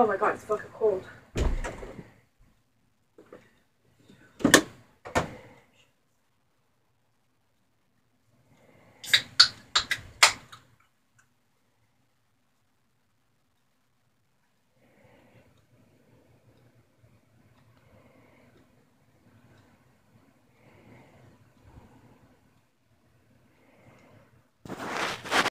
Oh my god, it's fucking cold.